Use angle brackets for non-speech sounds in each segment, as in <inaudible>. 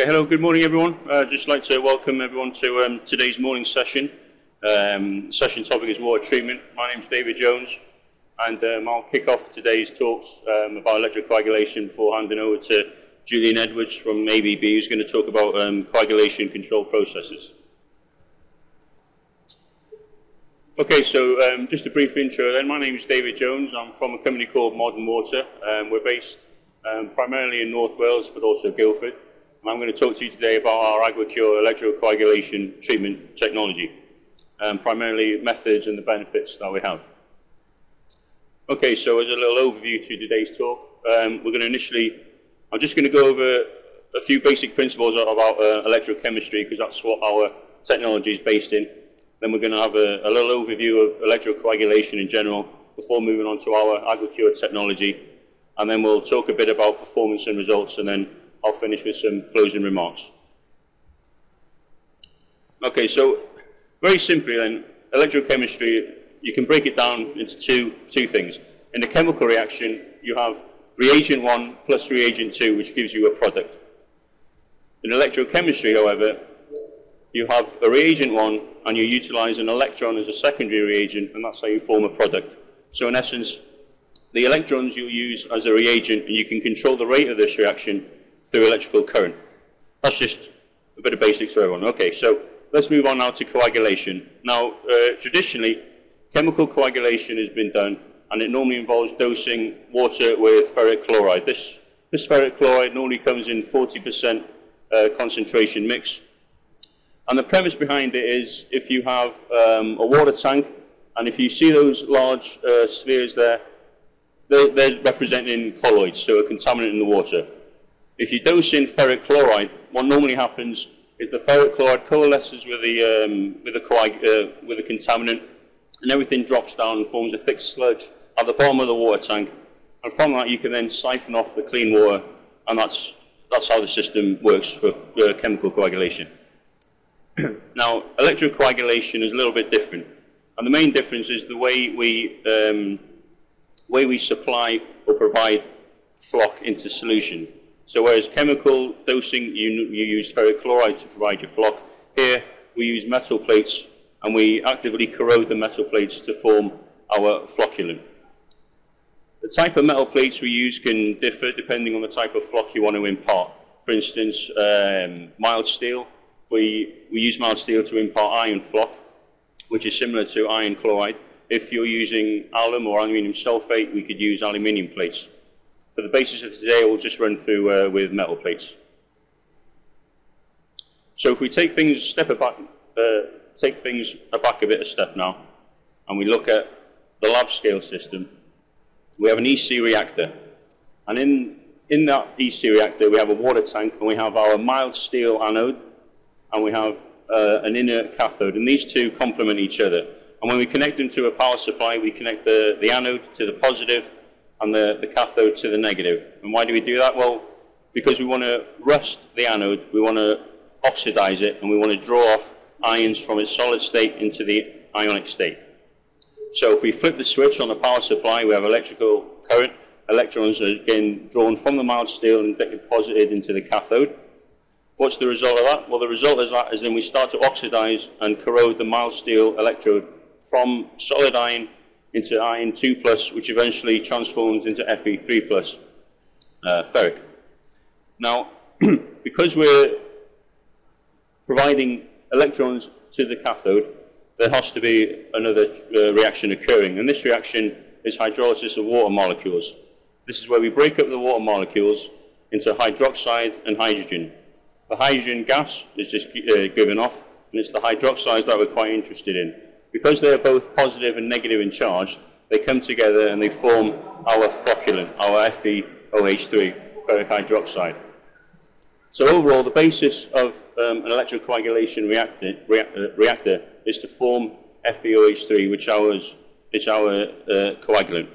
Okay, hello, good morning everyone. Uh, just like to welcome everyone to um, today's morning session. Um, session topic is water treatment. My name is David Jones and um, I'll kick off today's talks um, about electrocoagulation before handing over to Julian Edwards from ABB who's going to talk about um, coagulation control processes. Okay, so um, just a brief intro then. My name is David Jones. I'm from a company called Modern Water. Um, we're based primarily in North Wales, but also Guildford. And I'm going to talk to you today about our AquaCure electrocoagulation treatment technology, um, primarily methods and the benefits that we have. Okay, so as a little overview to today's talk, um, we're going to initially, I'm just going to go over a few basic principles about uh, electrochemistry because that's what our technology is based in. Then we're going to have a, a little overview of electrocoagulation in general before moving on to our AquaCure technology. And then we'll talk a bit about performance and results, and then I'll finish with some closing remarks. Okay, so very simply then, electrochemistry, you can break it down into two, two things. In the chemical reaction, you have reagent 1 plus reagent 2, which gives you a product. In electrochemistry, however, you have a reagent 1 and you utilize an electron as a secondary reagent, and that's how you form a product. So in essence, the electrons you use as a reagent, and you can control the rate of this reaction through electrical current. That's just a bit of basics for everyone. Okay, so let's move on now to coagulation. Now, uh, traditionally, chemical coagulation has been done, and it normally involves dosing water with ferric chloride. This, this ferric chloride normally comes in 40% uh, concentration mix, and the premise behind it is if you have um, a water tank, and if you see those large uh, spheres there, they're, they're, representing colloids, so a contaminant in the water. If you dose in ferric chloride, what normally happens is the ferric chloride coalesces with the, um, with, the uh, with the contaminant, and everything drops down and forms a thick sludge at the bottom of the water tank. And from that, you can then siphon off the clean water, and that's, that's how the system works for uh, chemical coagulation. <clears throat> now, electrocoagulation is a little bit different. And the main difference is the way we, um, way we supply or provide floc into solution. So whereas chemical dosing, you, you use ferric chloride to provide your floc, here we use metal plates and we actively corrode the metal plates to form our flocculant. The type of metal plates we use can differ depending on the type of floc you want to impart. For instance, um, mild steel we, we use mild steel to impart iron floc, which is similar to iron chloride. If you're using alum or aluminium sulfate, we could use aluminium plates. For the basis of today, we'll just run through uh, with metal plates. So if we take things step back, uh, take things back a bit a step now, and we look at the lab scale system, we have an EC reactor. And in, in that EC reactor, we have a water tank, and we have our mild steel anode, and we have uh, an inert cathode, and these two complement each other. And when we connect them to a power supply, we connect the, the anode to the positive and the, the cathode to the negative. And why do we do that? Well, because we want to rust the anode, we want to oxidize it, and we want to draw off ions from its solid state into the ionic state. So if we flip the switch on the power supply, we have electrical current. Electrons are again drawn from the mild steel and deposited into the cathode. What's the result of that? Well, the result is that is then we start to oxidize and corrode the mild steel electrode from solid iron into iron 2 plus, which eventually transforms into Fe3 plus uh, ferric. Now, <clears throat> because we're providing electrons to the cathode, there has to be another uh, reaction occurring, and this reaction is hydrolysis of water molecules. This is where we break up the water molecules into hydroxide and hydrogen. The hydrogen gas is just uh, given off, and it's the hydroxides that we're quite interested in. Because they're both positive and negative in charge, they come together and they form our flocculant, our FeOH3, ferric hydroxide. So overall, the basis of um, an electrocoagulation reactor, uh, reactor, is to form FeOH3, which ours, is our uh, coagulant.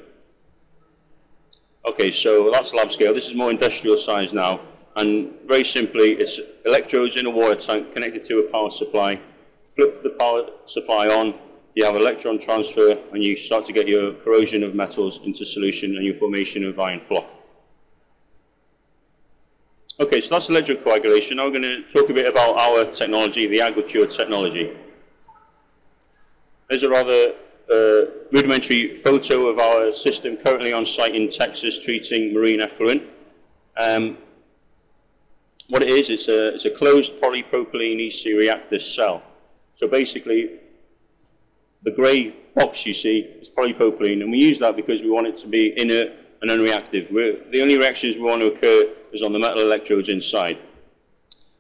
Okay, so that's lab scale. This is more industrial size now. And very simply, it's electrodes in a water tank connected to a power supply. Flip the power supply on, you have electron transfer, and you start to get your corrosion of metals into solution and your formation of iron floc. Okay, so that's electrocoagulation. Now we're going to talk a bit about our technology, the AquaCure technology. There's a rather uh, rudimentary photo of our system currently on site in Texas treating marine effluent. Um, what it is, it's a, it's a closed polypropylene EC reactor cell. So basically, the grey box you see is polypropylene, and we use that because we want it to be inert and unreactive. We're, the only reactions we want to occur is on the metal electrodes inside.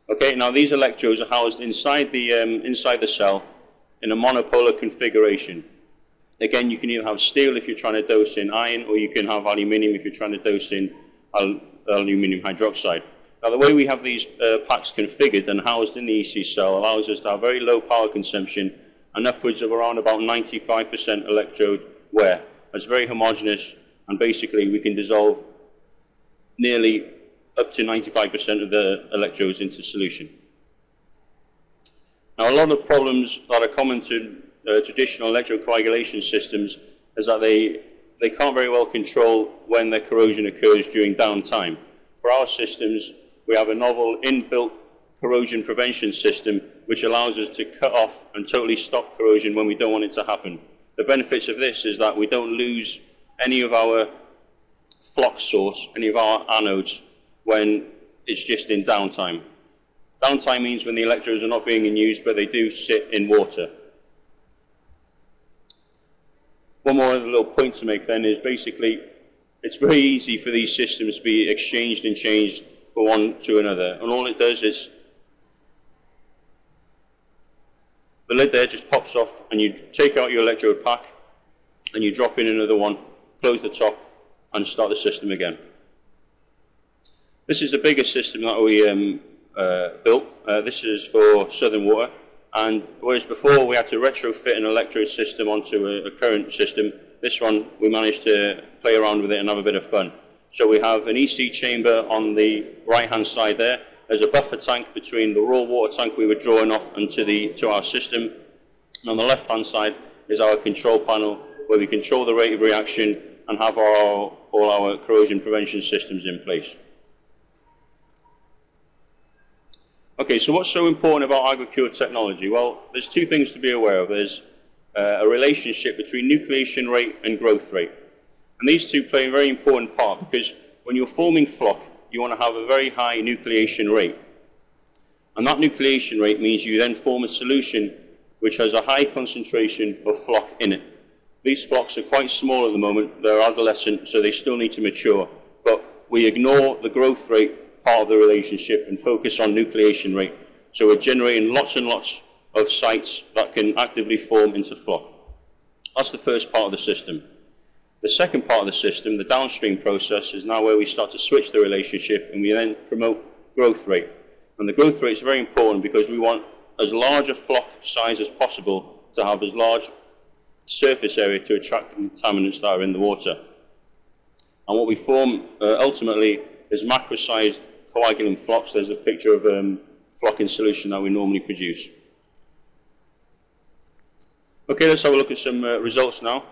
Okay, now these electrodes are housed inside the, um, inside the cell in a monopolar configuration. Again, you can either have steel if you're trying to dose in iron, or you can have aluminium if you're trying to dose in al aluminium hydroxide. Now, the way we have these uh, packs configured and housed in the EC cell allows us to have very low power consumption and upwards of around about 95% electrode wear. It's very homogeneous, and basically we can dissolve nearly up to 95% of the electrodes into solution. Now, a lot of problems that are common to uh, traditional electrocoagulation systems is that they, they can't very well control when the corrosion occurs during downtime. For our systems, we have a novel inbuilt corrosion prevention system which allows us to cut off and totally stop corrosion when we don't want it to happen. The benefits of this is that we don't lose any of our flux source, any of our anodes, when it's just in downtime. Downtime means when the electrodes are not being in use, but they do sit in water. One more little point to make then is basically it's very easy for these systems to be exchanged and changed from one to another. And all it does is the lid there just pops off and you take out your electrode pack and you drop in another one, close the top and start the system again. This is the biggest system that we um, uh, built. Uh, this is for Southern Water. And whereas before we had to retrofit an electrode system onto a, a current system, this one we managed to play around with it and have a bit of fun. So we have an EC chamber on the right-hand side there. There's a buffer tank between the raw water tank we were drawing off and to, the, to our system. And on the left-hand side is our control panel where we control the rate of reaction and have our, all our corrosion prevention systems in place. Okay, so what's so important about AquaCure technology? Well, there's two things to be aware of. There's uh, a relationship between nucleation rate and growth rate. And these two play a very important part because when you're forming floc, you want to have a very high nucleation rate. And that nucleation rate means you then form a solution which has a high concentration of floc in it. These flocks are quite small at the moment. They're adolescent, so they still need to mature. But we ignore the growth rate part of the relationship and focus on nucleation rate. So we're generating lots and lots of sites that can actively form into flock. That's the first part of the system. The second part of the system, the downstream process, is now where we start to switch the relationship and we then promote growth rate. And the growth rate is very important because we want as large a flock size as possible to have as large surface area to attract the contaminants that are in the water. And what we form uh, ultimately is macro-sized coagulant flocks. There's a picture of um, floc in solution that we normally produce. Okay, let's have a look at some uh, results now.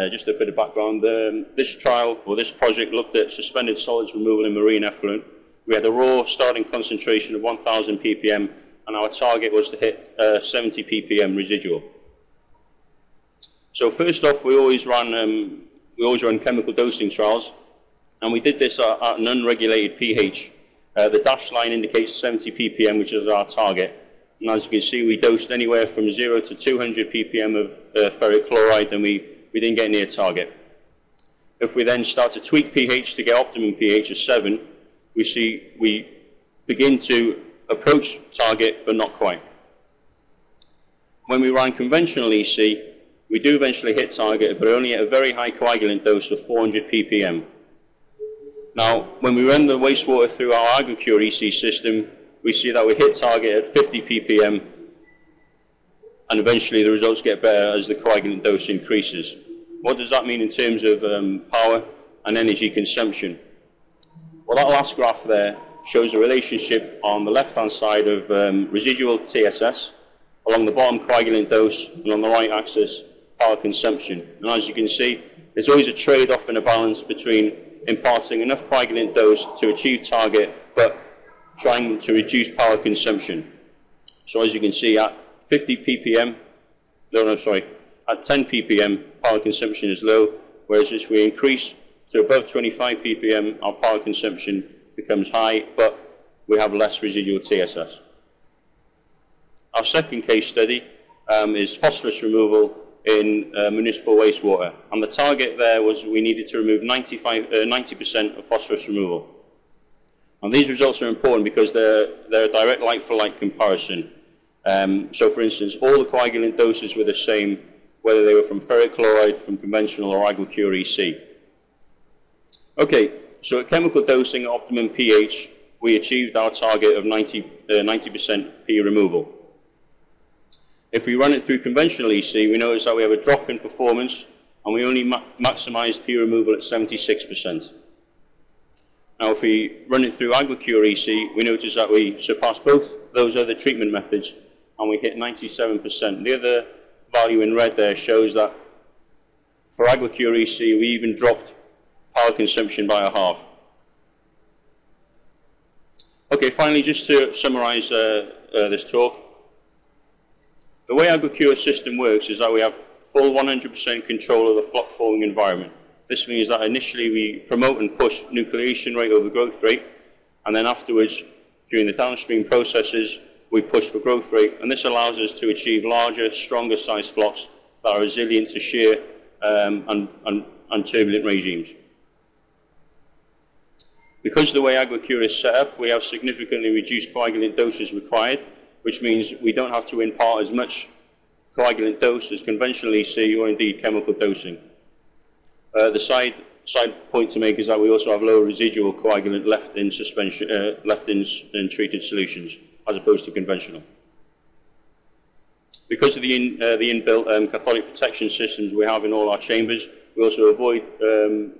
Uh, just a bit of background. Um, this trial, or this project, looked at suspended solids removal in marine effluent. We had a raw starting concentration of 1,000 ppm, and our target was to hit uh, 70 ppm residual. So first off, we always run um, we always run chemical dosing trials. And we did this at, at an unregulated pH. Uh, the dashed line indicates 70 ppm, which is our target. And as you can see, we dosed anywhere from 0 to 200 ppm of uh, ferric chloride, and we, we didn't get near target. If we then start to tweak pH to get optimum pH of 7, we see we begin to approach target, but not quite. When we run conventional EC, we do eventually hit target, but only at a very high coagulant dose of 400 ppm. Now, when we run the wastewater through our AquaCure EC system, we see that we hit target at 50 ppm, and eventually the results get better as the coagulant dose increases. What does that mean in terms of um, power and energy consumption? Well, that last graph there shows a relationship on the left-hand side of um, residual TSS, along the bottom coagulant dose, and on the right axis, power consumption. And as you can see, there's always a trade-off and a balance between imparting enough coagulant dose to achieve target, but trying to reduce power consumption. So as you can see, at 50 ppm, no, no, sorry, at 10 ppm, power consumption is low, whereas if we increase to above 25 ppm, our power consumption becomes high, but we have less residual TSS. Our second case study um, is phosphorus removal in uh, municipal wastewater. And the target there was we needed to remove 95, uh, 90% of phosphorus removal. And these results are important because they're, they're a direct like-for-like -like comparison. Um, so for instance, all the coagulant doses were the same, whether they were from ferric chloride, from conventional or AquaCure EC. Okay, so at chemical dosing optimum pH, we achieved our target of 90, 90% uh, P removal. If we run it through conventional EC, we notice that we have a drop in performance and we only ma maximize P removal at 76%. Now, if we run it through AquaCure EC, we notice that we surpass both those other treatment methods and we hit 97%. The other value in red there shows that for AquaCure EC, we even dropped power consumption by a half. Okay, finally, just to summarize uh, uh, this talk, the way AquaCure system works is that we have full 100% control of the flock forming environment. This means that initially we promote and push nucleation rate over growth rate, and then afterwards, during the downstream processes, we push for growth rate, and this allows us to achieve larger, stronger sized flocks that are resilient to shear um, and, and, and turbulent regimes. Because of the way AquaCure is set up, we have significantly reduced coagulant doses required, which means we don't have to impart as much coagulant dose as conventional EC or indeed chemical dosing. Uh, the side, side point to make is that we also have lower residual coagulant left in suspension, uh, left in, in treated solutions as opposed to conventional. Because of the, in, uh, the inbuilt um, cathodic protection systems we have in all our chambers, we also avoid um,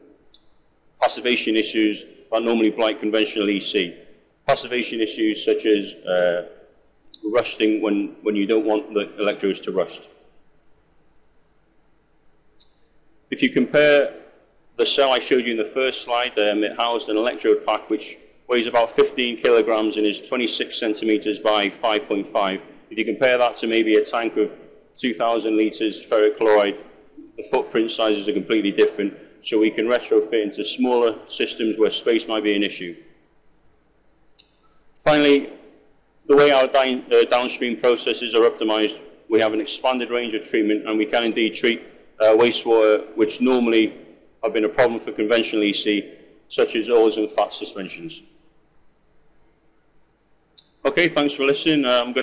passivation issues that normally blight conventional EC. Passivation issues such as uh, rusting when, when you don't want the electrodes to rust. If you compare the cell I showed you in the first slide, um, it housed an electrode pack which weighs about 15 kilograms and is 26 centimeters by 5.5. If you compare that to maybe a tank of 2,000 liters ferric chloride, the footprint sizes are completely different, so we can retrofit into smaller systems where space might be an issue. Finally, the way our uh, downstream processes are optimized, we have an expanded range of treatment and we can indeed treat uh, wastewater which normally have been a problem for conventional EC, such as oils and fat suspensions. Okay, thanks for listening. Uh,